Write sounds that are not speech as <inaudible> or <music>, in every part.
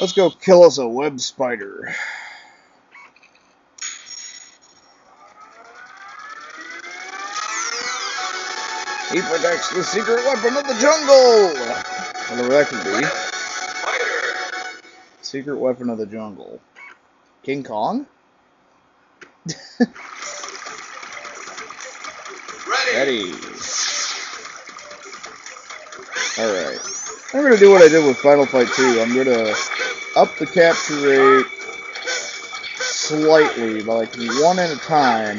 Let's go kill us a web spider. He protects the secret weapon of the jungle! Whatever that could be. Secret weapon of the jungle. King Kong? Ready. Alright. I'm gonna do what I did with Final Fight 2. I'm gonna up the capture rate slightly, by like one at a time,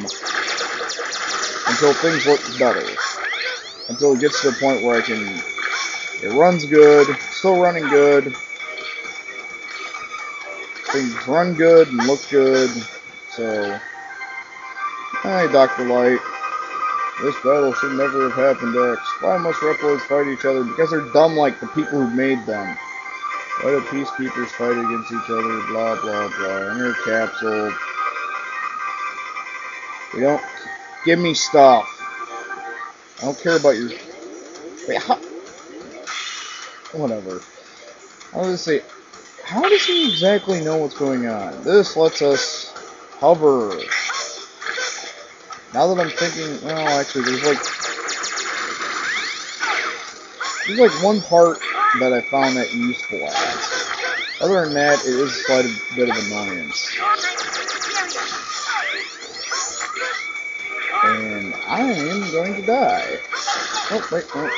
until things look better. Until it gets to the point where I can, it runs good, still running good, things run good and look good, so, hi Dr. Light. This battle should never have happened, X. Why must Reploids fight each other? Because they're dumb like the people who made them. Why do peacekeepers fight against each other? Blah, blah, blah. Enter capsule. We don't... Give me stuff. I don't care about your... Wait, how... Whatever. I was gonna say, how does he exactly know what's going on? This lets us hover. Now that I'm thinking, well, actually, there's like, there's like one part that I found that useful. Other than that, it is quite a bit of annoyance. And I am going to die. Oh, wait, no.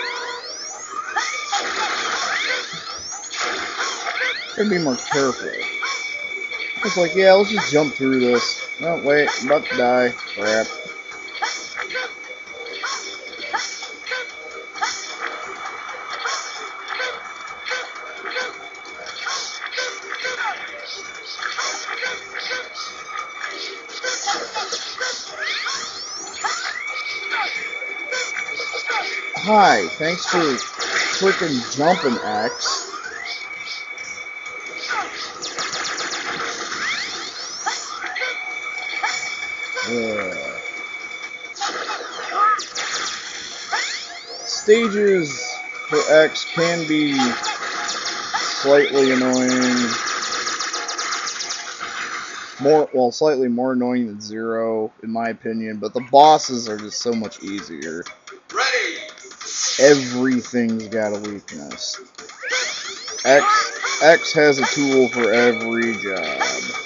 Gotta be more careful. It's like, yeah, let's just jump through this. Oh, wait, I'm about to die. Crap. Hi, thanks for freaking jumping, X. Yeah. Uh, stages for X can be slightly annoying. More, well, slightly more annoying than Zero, in my opinion, but the bosses are just so much easier. Ready. Everything's got a weakness. X X has a tool for every job.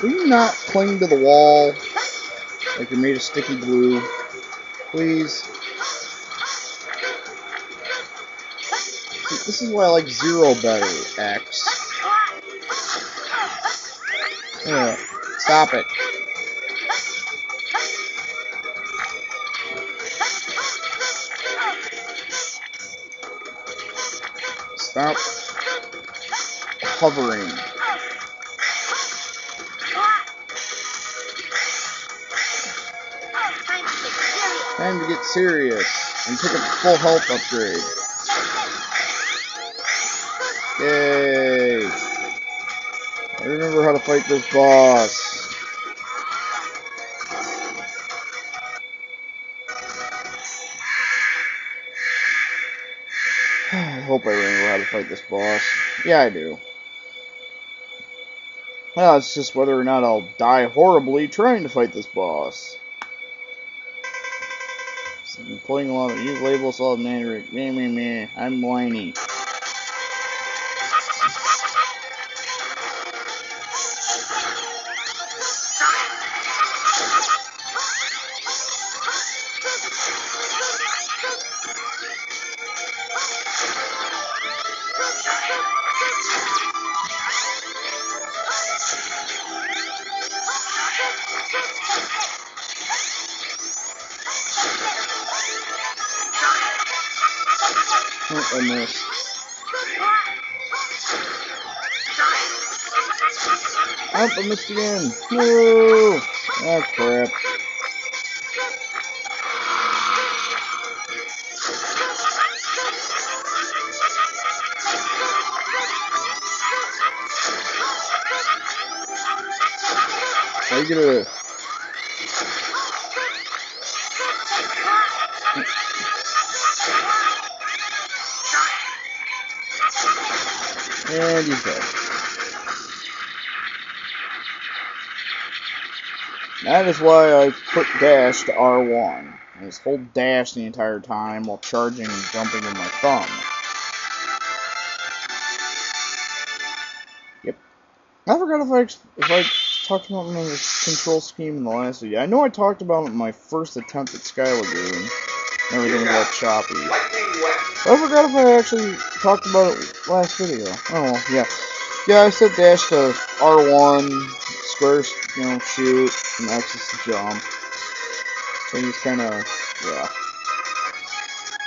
Will you not cling to the wall like you're made of sticky glue? Please. This is why I like Zero better, X. Yeah, stop it. Stop hovering. Time to get serious and pick up full health upgrade. Yay! I remember how to fight this boss. <sighs> I hope I remember how to fight this boss. Yeah, I do. Well, it's just whether or not I'll die horribly trying to fight this boss. I'm playing a lot of use label solid mandarin. Meh meh meh. I'm whiny. <laughs> Oh, I missed. Oh, I missed again. No! Oh, crap. Negative. And he's dead. That is why I put dash to R1. I just hold dash the entire time while charging and jumping with my thumb. Yep. I forgot if I if I talked about my control scheme in the last video. I know I talked about my first attempt at Sky Lagoon. Everything got choppy. I forgot if I actually talked about it last video. Oh, yeah. Yeah, I said dash to R1, squares, you know, shoot, and X is to jump. So he's kind of, yeah.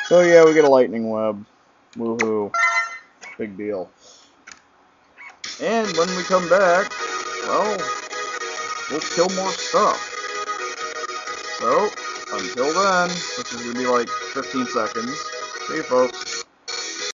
So yeah, we get a lightning web. Woohoo. Big deal. And when we come back, well, we'll kill more stuff. So, until then, which is going to be like 15 seconds, see you folks.